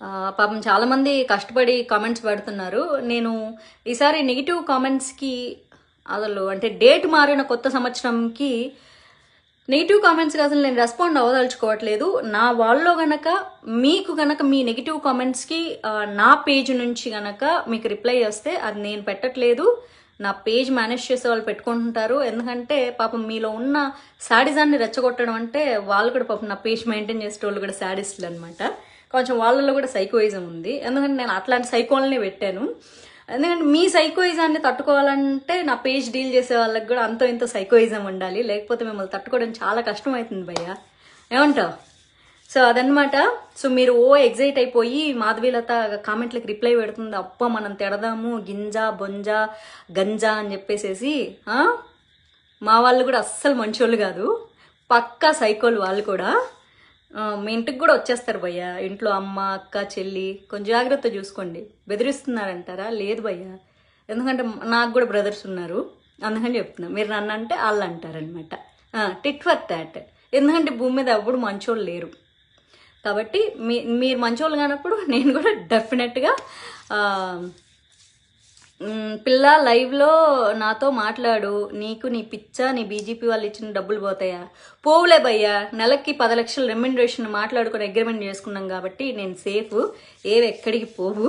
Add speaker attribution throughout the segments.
Speaker 1: పాపం చాలామంది కష్టపడి కామెంట్స్ పెడుతున్నారు. నేను ఈసారి నెగిటివ్ కామెంట్స్కి అసలు అంటే డేట్ మారిన కొత్త సంవత్సరంకి నెగిటివ్ కామెంట్స్కి అసలు నేను రెస్పాండ్ అవ్వదలుచుకోవట్లేదు. నా వాళ్ళలో గనక మీకు గనక మీ నెగిటివ్ కామెంట్స్కి నా పేజ్ నుంచి గనక మీకు రిప్లై వస్తే అది నేను పెట్టట్లేదు. నా పేజ్ మేనేజ్ చేసే వాళ్ళు పెట్టుకుంటుంటారు. ఎందుకంటే పాపం మీలో ఉన్న శాడిజాన్ని రెచ్చగొట్టడం అంటే వాళ్ళు కూడా పాపం నా పేజ్ మెయింటైన్ చేసే వాళ్ళు కూడా శాడిస్టులు అనమాట కొంచెం వాళ్ళలో కూడా సైకోయిజం ఉంది. ఎందుకంటే నేను అట్లాంటి సైకోల్ని పెట్టాను. ఎందుకంటే మీ సైకోయిజాన్ని తట్టుకోవాలంటే నా పేజ్ డీల్ చేసే వాళ్ళకి కూడా అంతో ఇంత సైకోయిజం ఉండాలి. లేకపోతే మిమ్మల్ని తట్టుకోవడం చాలా కష్టం అవుతుంది భయ్య. ఏమంటావు? సో అదనమాట సో మీరు ఓ ఎగ్జైట్ అయిపోయి మాధవీలత కామెంట్లకు రిప్లై పెడుతుంది. అప్ప మనం తిడదాము గింజ బొంజ గంజా అని చెప్పేసేసి మా వాళ్ళు కూడా అస్సలు మంచోళ్ళు కాదు. పక్కా సైకోలు వాళ్ళు కూడా. మీ ఇంటికి కూడా వచ్చేస్తారు భయ్య. ఇంట్లో అమ్మ అక్క చెల్లి కొంచెం జాగ్రత్త చూసుకోండి. బెదిరిస్తున్నారంటారా? లేదు భయ్య. ఎందుకంటే నాకు కూడా బ్రదర్స్ ఉన్నారు. అందుకని చెప్తున్నా. మీరు నన్ను అంటే వాళ్ళు అంటారనమాట టిట్ ఫర్ దాట్ ఎందుకంటే భూమి మీద ఎప్పుడు మంచోళ్ళు లేరు. కాబట్టి మీ మీరు మంచోళ్ళు కానప్పుడు నేను కూడా డెఫినెట్గా పిల్ల లైవ్లో నాతో మాట్లాడు. నీకు నీ పిచ్చ నీ బీజేపీ వాళ్ళు ఇచ్చిన డబ్బులు పోతాయా? పోవులే భయ్యా. నెలకి పది లక్షల రెమ్యునరేషన్ మాట్లాడుకుని అగ్రిమెంట్ చేసుకున్నాం కాబట్టి నేను సేఫ్ ఏవి ఎక్కడికి పోవు.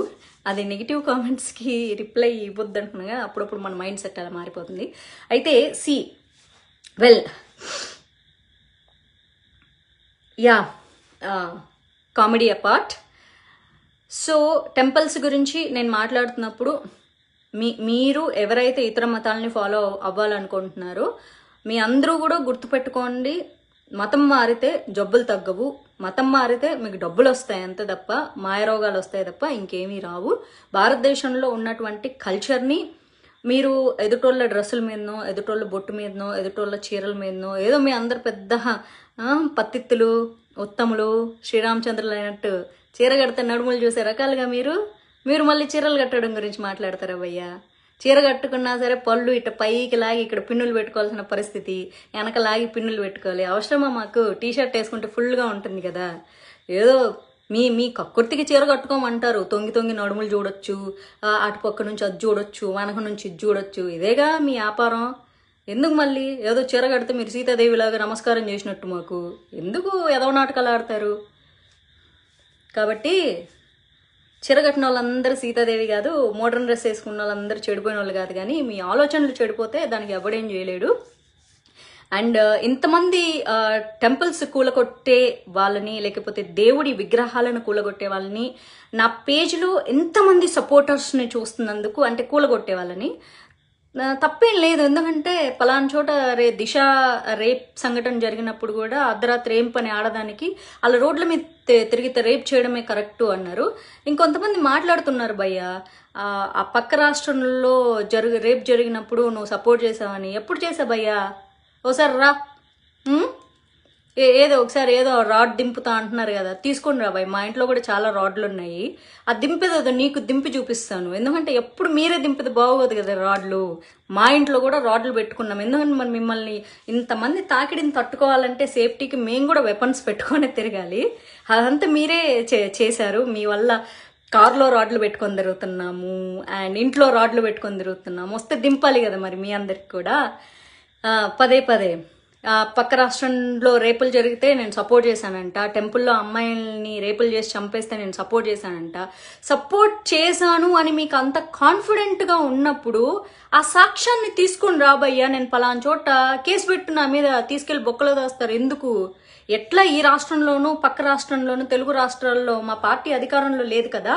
Speaker 1: అది నెగిటివ్ కామెంట్స్కి రిప్లై ఇవ్వద్దు అంటున్నాగా అప్పుడప్పుడు మన మైండ్ సెట్ అలా మారిపోతుంది. అయితే see well yeah comedy apart so temples గురించి నేను మాట్లాడుతున్నప్పుడు మీ మీరు ఎవరైతే ఇతర మతాలని ఫాలో అవ్వాలనుకుంటున్నారో మీ అందరూ కూడా గుర్తుపెట్టుకోండి మతం మారితే జబ్బులు తగ్గవు మతం మారితే మీకు డబ్బులు వస్తాయి అంతే తప్ప మాయరోగాలు వస్తాయి తప్ప ఇంకేమీ రావు. భారతదేశంలో ఉన్నటువంటి కల్చర్ని మీరు ఎదుటోళ్ళ డ్రెస్సుల మీదనో ఎదుటోళ్ళ బొట్టు మీదనో ఎదుటోళ్ళ చీరల మీదనో ఏదో మీ అందరు పెద్ద పత్తిత్తులు ఉత్తములు శ్రీరామచంద్రులు అయినట్టు చీర కడితే నడుములు చూసే రకాలుగా మీరు మీరు మళ్ళీ చీరలు కట్టడం గురించి మాట్లాడతారా భయ్యా? చీర కట్టుకున్నా సరే పళ్ళు ఇట్ట పైకి లాగి ఇక్కడ పిన్నులు పెట్టుకోవాల్సిన పరిస్థితి వెనక లాగి పిన్నులు పెట్టుకోవాలి. అవసరమా మాకు? టీ షర్ట్ వేసుకుంటే ఫుల్గా ఉంటుంది కదా. ఏదో మీ మీ కక్కుర్తికి చీర కట్టుకోమంటారు. తొంగి తొంగి నడుములు చూడొచ్చు అటుపక్క నుంచి అది చూడొచ్చు వెనక నుంచి ఇది చూడొచ్చు. ఇదేగా మీ వ్యాపారం? ఎందుకు మళ్ళీ? ఏదో చీర కడితే మీరు సీతాదేవిలాగా నమస్కారం చేసినట్టు మాకు. ఎందుకు ఏదో నాటకాలు ఆడతారు? కాబట్టి చీర కట్టిన వాళ్ళందరూ సీతాదేవి కాదు మోడర్న్ డ్రెస్ వేసుకున్న వాళ్ళందరూ చెడిపోయిన వాళ్ళు కాదు కానీ మీ ఆలోచనలు చెడిపోతే దానికి ఎవడేం చేయలేడు. అండ్ uh, ఇంతమంది uh, టెంపుల్స్ కూలగొట్టే వాళ్ళని లేకపోతే దేవుడి విగ్రహాలను కూలగొట్టే వాళ్ళని నా పేజ్లో ఎంతమంది సపోర్టర్స్ని చూస్తున్నందుకు అంటే కూలగొట్టే వాళ్ళని తప్పేం లేదు. ఎందుకంటే పలానా చోట రే దిశ రేప్ సంఘటన జరిగినప్పుడు కూడా అర్ధరాత్రి ఏం పని ఆడదానికి వాళ్ళ రోడ్ల మీద తిరిగితే రేప్ చేయడమే కరెక్టు అన్నారు. ఇంకొంతమంది మాట్లాడుతున్నారు భయ్య. ఆ, పక్క రాష్ట్రంలో జరుగు రేప్ జరిగినప్పుడు నువ్వు సపోర్ట్ చేసావని. ఎప్పుడు చేసావు భయ్యా? ఓసారి రా. ఏదో ఒకసారి ఏదో రాడ్ దింపుతా అంటున్నారు కదా. తీసుకోండి రాబాయ్ మా ఇంట్లో కూడా చాలా రాడ్లు ఉన్నాయి. ఆ దింపేదో నీకు దింపి చూపిస్తాను. ఎందుకంటే ఎప్పుడు మీరే దింపితే బాగోదు కదా రాడ్లు. మా ఇంట్లో కూడా రాడ్లు పెట్టుకున్నాం. ఎందుకంటే మనం మిమ్మల్ని ఇంతమంది తాకిడిని తట్టుకోవాలంటే సేఫ్టీకి మేము కూడా వెపన్స్ పెట్టుకొని తిరగాలి. అదంతా మీరే చే- చేశారు. మీ వల్ల కార్లో రాడ్లు పెట్టుకొని తిరుగుతున్నాము. అండ్ ఇంట్లో రాడ్లు పెట్టుకొని తిరుగుతున్నాము. వస్తే దింపాలి కదా మరి మీ అందరికి కూడా. పదే పదే. పక్క రాష్ట్రంలో రేపులు జరిగితే నేను సపోర్ట్ చేశానంట. టెంపుల్లో అమ్మాయిల్ని రేపులు చేసి చంపేస్తే నేను సపోర్ట్ చేశానంట. సపోర్ట్ చేశాను అని మీకు అంత కాన్ఫిడెంట్గా ఉన్నప్పుడు ఆ సాక్ష్యాన్ని తీసుకొని రాబయ్యా నేను పలానా చోట కేసు పెట్టు నా మీద తీసుకెళ్ళి బొక్కలో దాస్తారు. ఎందుకు? ఎట్లా ఈ రాష్ట్రంలోనూ పక్క రాష్ట్రంలోనూ తెలుగు రాష్ట్రాల్లో మా పార్టీ అధికారంలో లేదు కదా?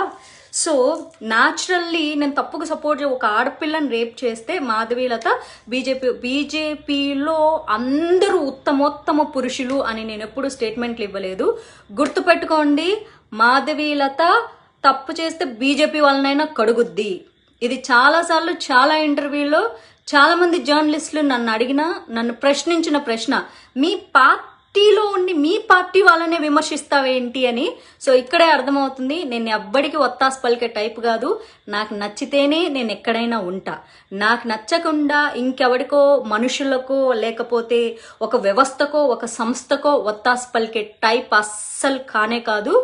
Speaker 1: సో న్యాచురల్లీ నేను తప్పుకు సపోర్ట్ ఒక ఆడపిల్లని రేప్ చేస్తే మాధవీలత బీజేపీ బీజేపీలో అందరూ ఉత్తమోత్తమ పురుషులు అని నేను ఎప్పుడు స్టేట్మెంట్లు ఇవ్వలేదు. గుర్తుపెట్టుకోండి మాధవీలత తప్పు చేస్తే బీజేపీ వాళ్ళనైనా కడుగుద్ది. ఇది చాలాసార్లు చాలా ఇంటర్వ్యూలో చాలామంది జర్నలిస్టులు నన్ను అడిగిన నన్ను ప్రశ్నించిన ప్రశ్న మీ పార్టీలో మీ పార్టీ వాళ్ళనే విమర్శిస్తావేంటి అని? సో ఇక్కడే అర్థమవుతుంది నేను ఎవ్వడికి ఒత్తాస్ పలికే టైప్ కాదు. నాకు నచ్చితేనే నేను ఎక్కడైనా ఉంటా. నాకు నచ్చకుండా ఇంకెవడికో మనుషులకో లేకపోతే ఒక వ్యవస్థకో ఒక సంస్థకో ఒత్తాస్ పలికే టైప్ అస్సలు కానే కాదు.